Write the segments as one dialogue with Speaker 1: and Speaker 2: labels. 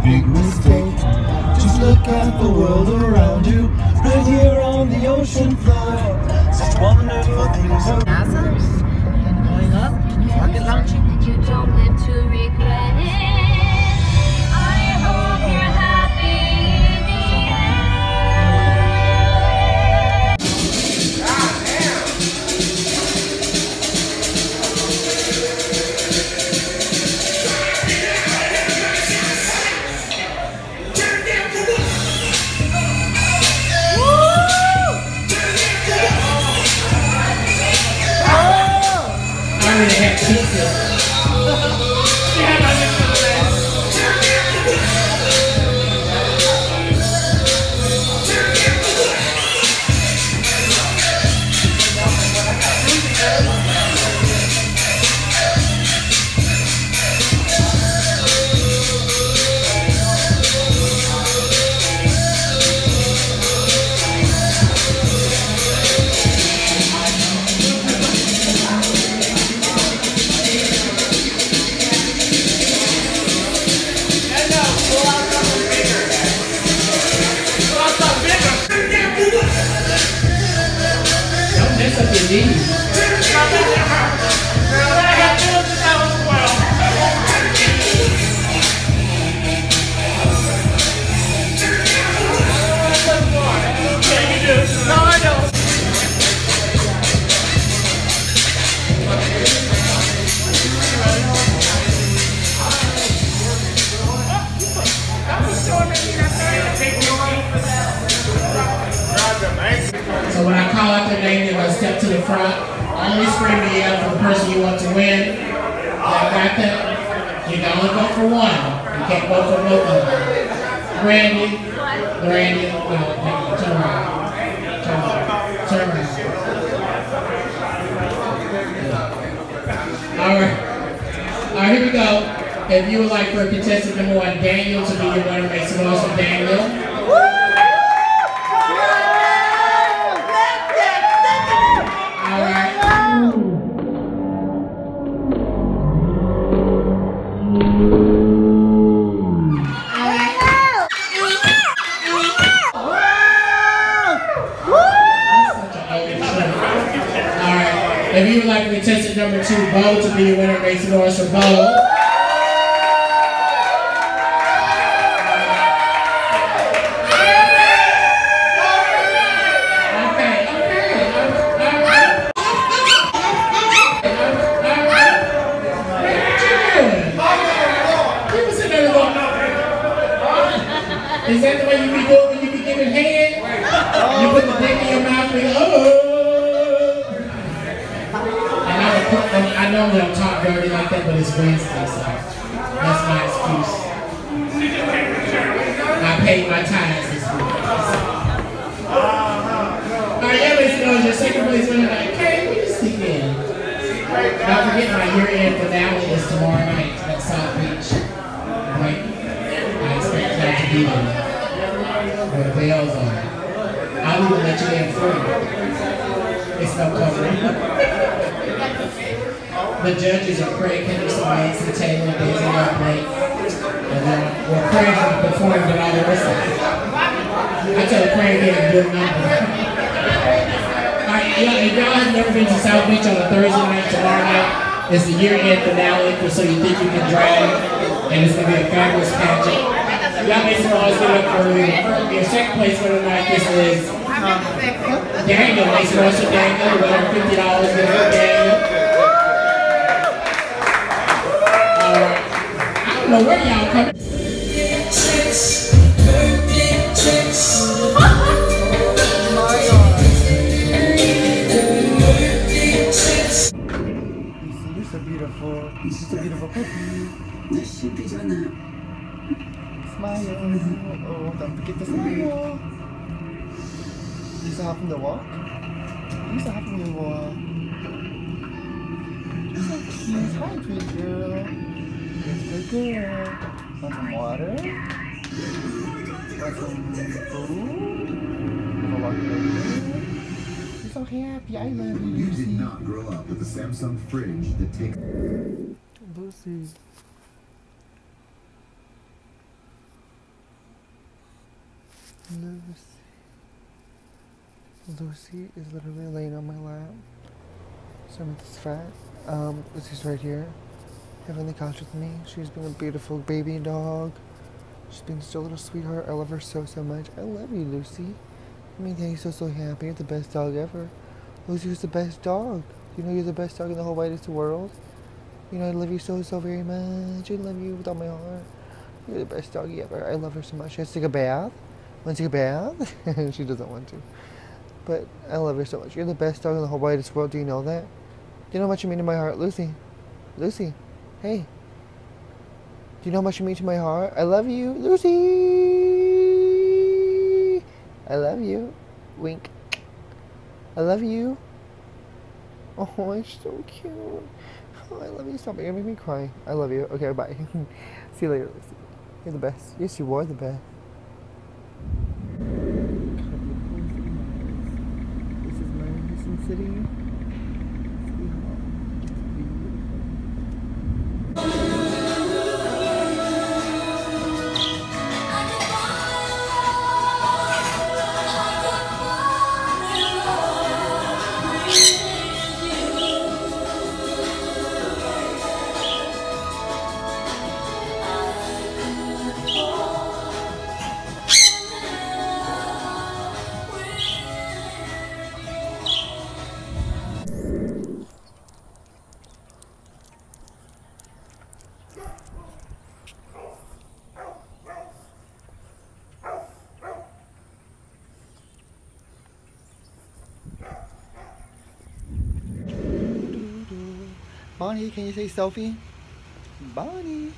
Speaker 1: is a big mistake. Just look at the world around you, right here on the ocean floor. Such wonderful things are.
Speaker 2: NASA and going up, rocket launching.
Speaker 3: You don't live to regret it.
Speaker 2: Already had So when I call out their name, they're gonna step to the front. Only scream and yell for the person you want to win. Y'all got that? You can only vote for one. You can't vote for both of them. Randy, Randy, no, turn around. Turn around. Turn around. All right. All right, here we go. If you would like for a contestant number one, Daniel, to be your winner, make some noise for Daniel. If you would like contestant number two, Beau, to be your winner, make some noise for Beau. Is that the way you be doing when you be giving head? You put the dick in your mouth and oh. Normally don't talk dirty like that, but it's Wednesday, so that's my excuse. I paid my tithes this week. Ladies and gentlemen, your second place winner tonight, Kay, will you sneak in? Don't forget my year-end finale is tomorrow night at South Beach. Right? I expect y'all to be there. Where the bells are. I'll even let you in free. It's no cover. the judges are Craig Henderson, Nancy Taylor, and Daisy Blake. And then, well, Craig's gonna perform with all the rest of it. I tell Craig he had a good number. Alright, if y'all have never been to South Beach on a Thursday night, tomorrow night, is the year-end finale for So You Think You Can Drive, and it's gonna be a fabulous pageant. Y'all some noise give it up for your second place winner tonight. This is Daniel. Make some noise for Daniel. Winner fifty dollars. For Daniel. Don't know where y'all coming.
Speaker 1: You're so beautiful. You're so beautiful puppy. Smile. Oh, don't forget to smile. You so happy to walk? You so happy to walk? So cute. Hi, pretty girl. Want some water? Want some food? You're so happy. I love you,
Speaker 4: You did not grow up with a Samsung fridge that takes
Speaker 1: Lucy. Lucy. Lucy is literally laying on my lap. Samantha's fat. Um, Lucy's right here. The couch with me. She's been a beautiful baby dog. She's been such a little sweetheart. I love her so, so much. I love you, Lucy. I mean, you're so, so happy. You're the best dog ever. Lucy was the best dog. You know you're the best dog in the whole widest world. You know I love you so, so very much. I love you with all my heart. You're the best doggy ever. I love her so much. She has to take a bath. Want to take a bath? she doesn't want to. But I love her so much. You're the best dog in the whole widest world. Do you know that? Do you know how much you mean to my heart, Lucy? Lucy, hey. Do you know how much you mean to my heart? I love you, Lucy. I love you. Wink. I love you. Oh, it's so cute. Oh, I love you. Stop it. You're making me cry. I love you. Okay, bye. See you later, Lucy. You're the best. Yes, you are the best. This is my Houston City. Bonnie, can you say selfie? Bonnie.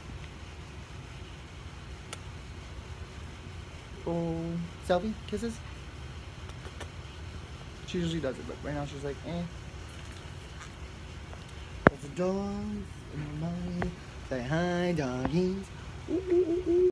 Speaker 1: Oh, selfie, kisses. She usually does it, but right now she's like, eh. There's a dog in my Say hi, doggies. Ooh, ooh, ooh, ooh.